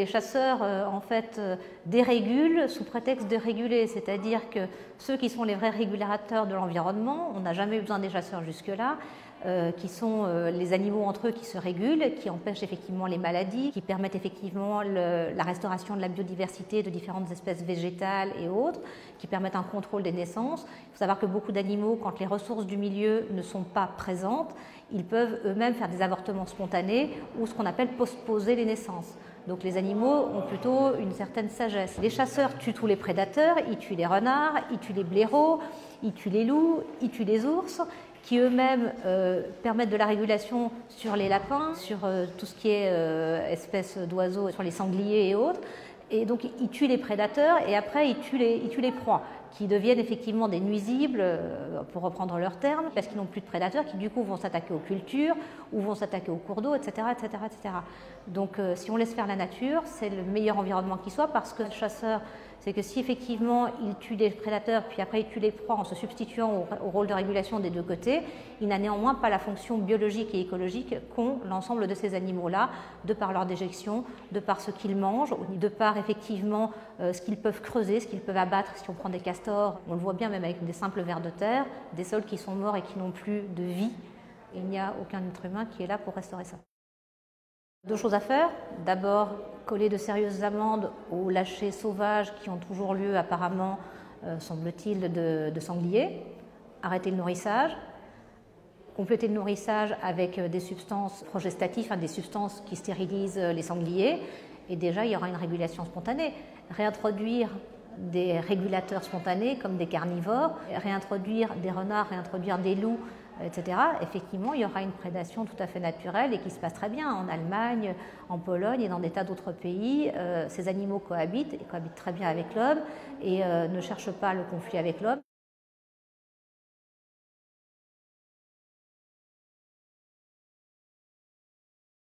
Les chasseurs, euh, en fait, euh, dérégulent sous prétexte de réguler, c'est-à-dire que ceux qui sont les vrais régulateurs de l'environnement, on n'a jamais eu besoin des chasseurs jusque-là, euh, qui sont les animaux entre eux qui se régulent, qui empêchent effectivement les maladies, qui permettent effectivement la restauration de la biodiversité de différentes espèces végétales et autres, qui permettent un contrôle des naissances. Il faut savoir que beaucoup d'animaux, quand les ressources du milieu ne sont pas présentes, ils peuvent eux-mêmes faire des avortements spontanés ou ce qu'on appelle postposer les naissances. Donc les animaux ont plutôt une certaine sagesse. Les chasseurs tuent tous les prédateurs, ils tuent les renards, ils tuent les blaireaux, ils tuent les loups, ils tuent les ours, qui eux-mêmes euh, permettent de la régulation sur les lapins, sur euh, tout ce qui est euh, espèces d'oiseaux, sur les sangliers et autres. Et donc ils tuent les prédateurs et après ils tuent les, ils tuent les proies qui deviennent effectivement des nuisibles, euh, pour reprendre leurs termes, parce qu'ils n'ont plus de prédateurs, qui du coup vont s'attaquer aux cultures, ou vont s'attaquer aux cours d'eau, etc., etc., etc. Donc euh, si on laisse faire la nature, c'est le meilleur environnement qui soit, parce que le chasseur c'est que si effectivement il tue des prédateurs, puis après il tue les proies en se substituant au, rôle de régulation des deux côtés, il n'a néanmoins pas la fonction biologique et écologique qu'ont l'ensemble de ces animaux-là, de par leur déjection, de par ce qu'ils mangent, de par effectivement euh, ce qu'ils peuvent creuser, ce qu'ils peuvent abattre. Si on prend des on le voit bien même avec des simples vers de terre, des sols qui sont morts et qui n'ont plus de vie. Il n'y a aucun être humain qui est là pour restaurer ça. Deux choses à faire. D'abord, coller de sérieuses amendes aux lâchers sauvages qui ont toujours lieu apparemment, euh, semble-t-il, de, sangliers. Arrêter le nourrissage. Compléter le nourrissage avec euh, des substances progestatives, des substances qui stérilisent euh, les sangliers. Et déjà, il y aura une régulation spontanée. Réintroduire des régulateurs spontanés comme des carnivores, réintroduire des renards, réintroduire des loups etc., effectivement, il y aura une prédation tout à fait naturelle et qui se passe très bien. En Allemagne, en Pologne et dans des tas d'autres pays, euh, ces animaux cohabitent et cohabitent très bien avec l'homme et euh, ne cherchent pas le conflit avec l'homme.